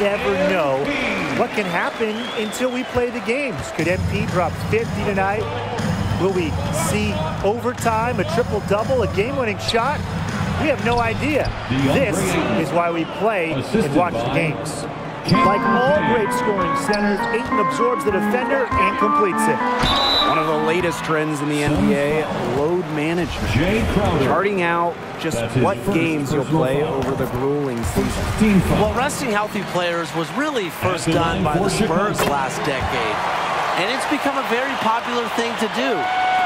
never know what can happen until we play the games. Could MP drop 50 tonight? Will we see overtime, a triple-double, a game-winning shot? We have no idea. This is why we play and watch the games. Like all great scoring centers, Ayton absorbs the defender and completes it. One of the latest trends in the NBA, load management. Charting out just what games you'll play over the grueling season. Well, resting healthy players was really first done by the Spurs last decade. And it's become a very popular thing to do.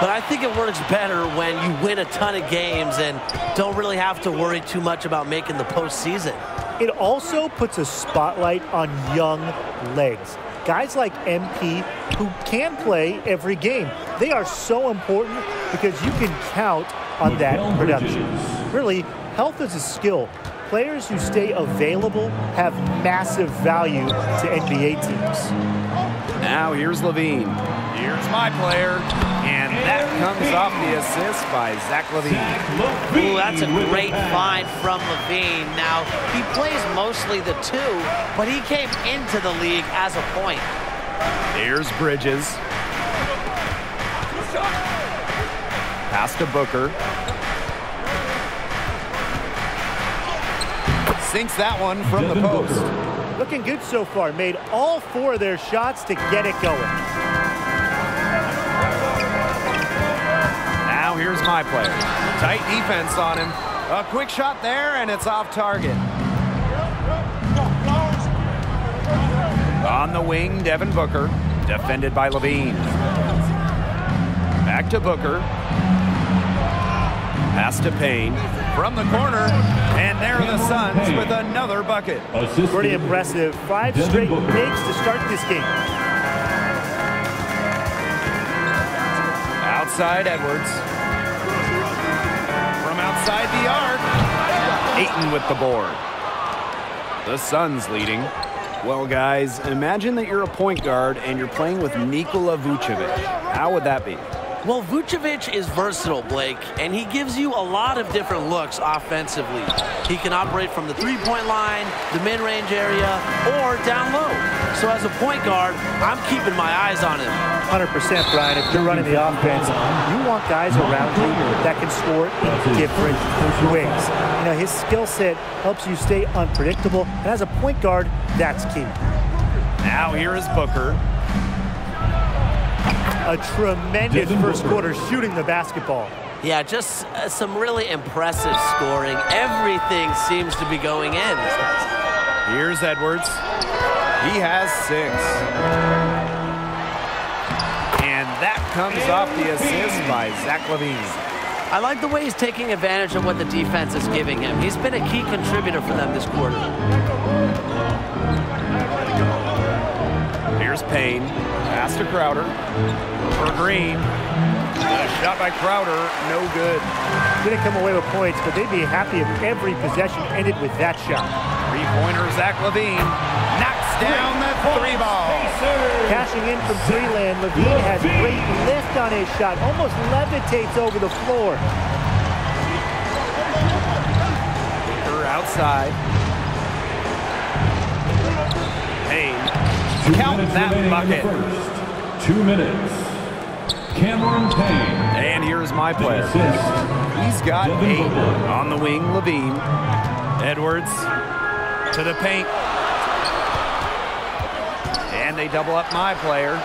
But I think it works better when you win a ton of games and don't really have to worry too much about making the postseason. It also puts a spotlight on young legs. Guys like MP who can play every game. They are so important because you can count on that production. Really, health is a skill. Players who stay available have massive value to NBA teams. Now here's LaVine. Here's my player. And that comes off the assist by Zach LaVine. Ooh, that's a great find from LaVine. Now, he plays mostly the two, but he came into the league as a point. Here's Bridges. Pass to Booker. Sinks that one from the post. Looking good so far. Made all four of their shots to get it going. Here's my player. Tight defense on him. A quick shot there, and it's off target. On the wing, Devin Booker. Defended by LaVine. Back to Booker. Pass to Payne. From the corner, and there are the Suns with another bucket. Pretty impressive. Five straight makes to start this game. Outside Edwards. From outside the arc. Ayton with the board. The Suns leading. Well, guys, imagine that you're a point guard and you're playing with Nikola Vucevic. How would that be? Well, Vucevic is versatile, Blake, and he gives you a lot of different looks offensively. He can operate from the three-point line, the mid-range area, or down low. So as a point guard, I'm keeping my eyes on him. 100%, Brian. If you're running the offense, you want guys around you that can score in different ways. You know, his skill set helps you stay unpredictable, and as a point guard, that's key. Now here is Booker. A tremendous first quarter shooting the basketball. Yeah, just uh, some really impressive scoring. Everything seems to be going in. Here's Edwards. He has six. And that comes off the assist by Zach LaVine. I like the way he's taking advantage of what the defense is giving him. He's been a key contributor for them this quarter. Here's Payne. Pass to Crowder. For Green. A shot by Crowder. No good. Didn't come away with points, but they'd be happy if every possession ended with that shot. Three-pointer Zach LaVine. Knocks down the three ball. Cashing in from three land, LaVine has great lift on his shot. Almost levitates over the floor. Booker outside. Payne. Count that bucket. Two minutes. Cameron Payne. And here's my player. He's got eight. On the wing, LaVine. Edwards to the paint. And they double up my player.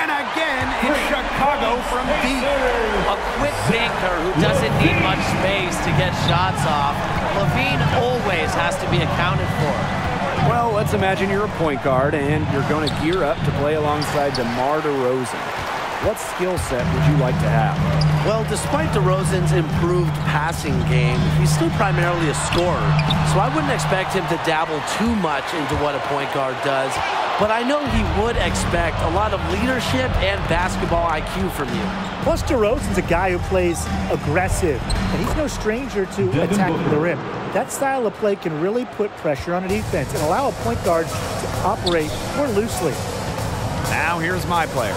And again in Chicago from deep. A quick thinker who doesn't need much space to get shots off. LaVine always has to be accounted for. Well, let's imagine you're a point guard and you're going to gear up to play alongside DeMar DeRozan. What skill set would you like to have? Well, despite DeRozan's improved passing game, he's still primarily a scorer. So I wouldn't expect him to dabble too much into what a point guard does. But I know he would expect a lot of leadership and basketball IQ from you. Plus, DeRozan's a guy who plays aggressive, and he's no stranger to attacking the rim. That style of play can really put pressure on a defense and allow a point guard to operate more loosely. Now here's my player.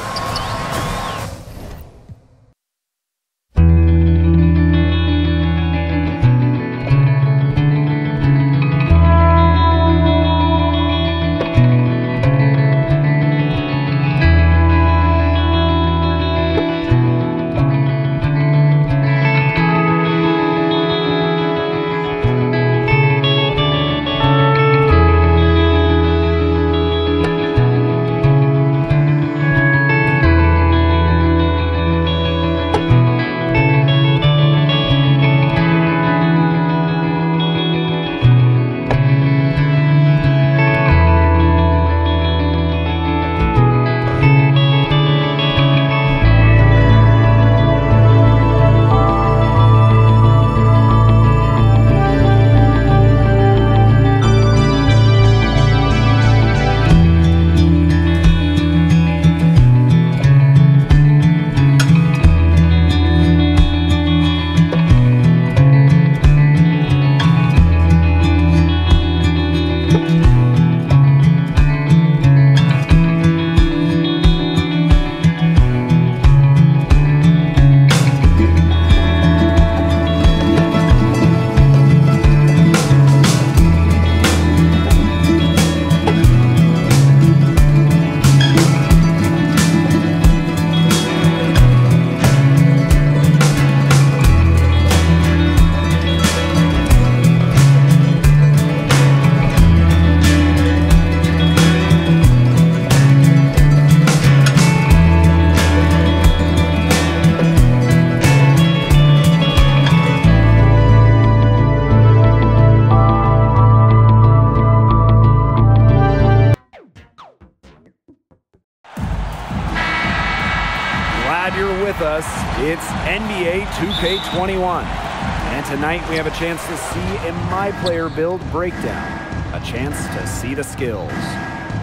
2K21. And tonight we have a chance to see a My Player Build breakdown. A chance to see the skills.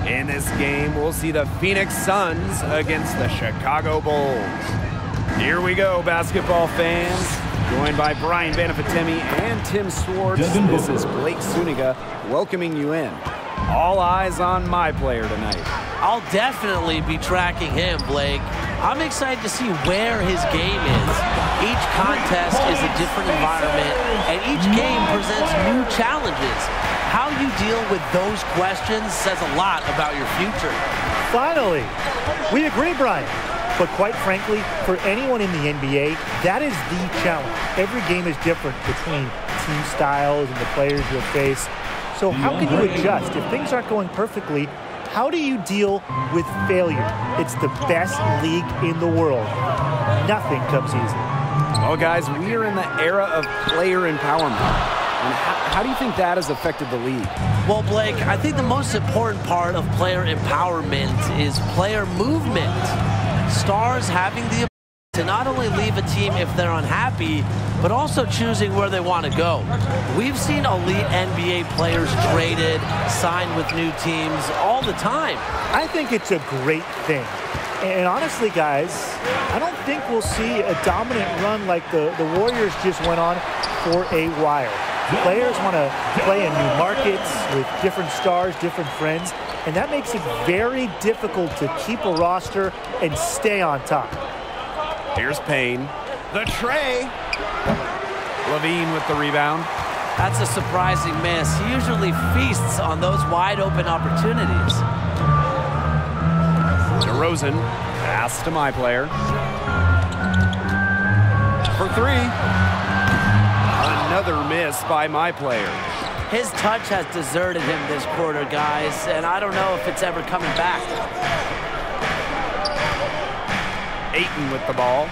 In this game, we'll see the Phoenix Suns against the Chicago Bulls. Here we go, basketball fans. Joined by Brian Banafitemi and Tim Swartz. Devin This Booker. is Blake Suniga welcoming you in. All eyes on my player tonight. I'll definitely be tracking him, Blake. I'm excited to see where his game is. Each contest is a different environment, and each game presents new challenges. How you deal with those questions says a lot about your future. Finally, we agree, Brian. But quite frankly, for anyone in the NBA, that is the challenge. Every game is different between team styles and the players you'll face. So how can you adjust? If things aren't going perfectly, how do you deal with failure? It's the best league in the world. Nothing comes easy. Well, guys, we are in the era of player empowerment. And how, how do you think that has affected the league? Well, Blake, I think the most important part of player empowerment is player movement. Stars having the ability to not only leave a team if they're unhappy, but also choosing where they want to go. We've seen elite NBA players traded, signed with new teams all the time. I think it's a great thing. And honestly, guys, I don't think we'll see a dominant run like the, the Warriors just went on for a while. Players want to play in new markets with different stars, different friends, and that makes it very difficult to keep a roster and stay on top. Here's Payne. The tray. LaVine with the rebound. That's a surprising miss. He usually feasts on those wide open opportunities. DeRozan. Pass to my player. For three. Another miss by my player. His touch has deserted him this quarter, guys, and I don't know if it's ever coming back. Ayton with the ball.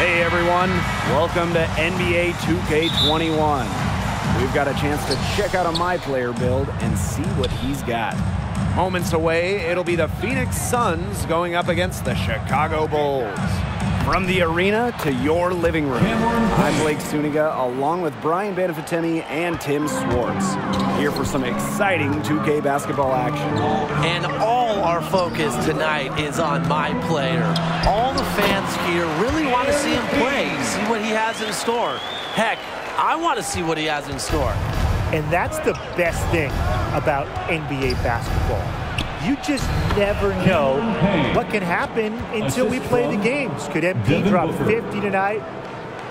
Hey everyone, welcome to NBA 2K21. We've got a chance to check out a My Player build and see what he's got. Moments away, it'll be the Phoenix Suns going up against the Chicago Bulls. From the arena to your living room, I'm Blake Suniga along with Brian Banafitemi and Tim Swartz. Here for some exciting 2K basketball action. And all our focus tonight is on my player. All the fans here really want to see him play, see what he has in store. Heck, I want to see what he has in store. And that's the best thing about NBA basketball. You just never know what can happen until we play the games. Could MP drop 50 tonight?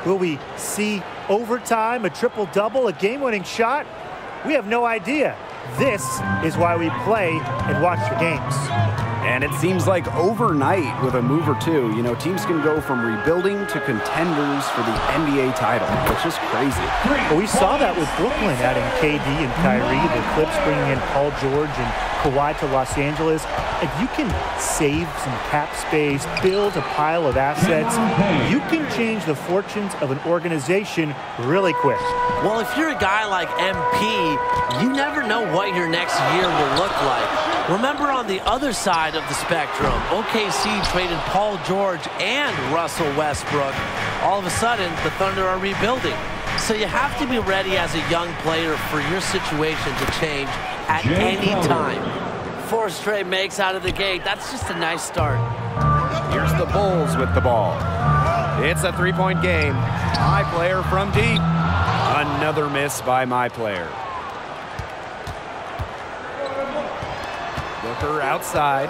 Will we see overtime, a triple-double, a game-winning shot? We have no idea. This is why we play and watch the games. And it seems like overnight with a move or two, you know, teams can go from rebuilding to contenders for the NBA title. It's just crazy. Well, we saw that with Brooklyn adding KD and Kyrie, the Clips bringing in Paul George and Kawhi to Los Angeles. If you can save some cap space, build a pile of assets, you can change the fortunes of an organization really quick. Well, if you're a guy like MP, you never know what your next year will look like. Remember on the other side of the spectrum, OKC traded Paul George and Russell Westbrook. All of a sudden, the Thunder are rebuilding. So you have to be ready as a young player for your situation to change at any time. Four straight makes out of the gate. That's just a nice start. Here's the Bulls with the ball. It's a three-point game. My player from deep. Another miss by my player. Booker outside.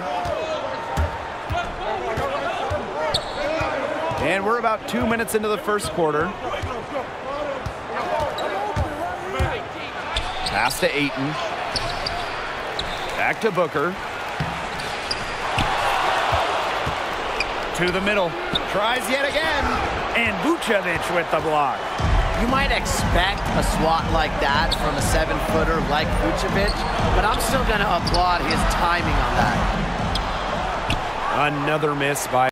And we're about two minutes into the first quarter. Pass to Ayton. Back to Booker. To the middle. Tries yet again. And Vucevic with the block. You might expect a swat like that from a seven-footer like Vucevic, but I'm still going to applaud his timing on that. Another miss by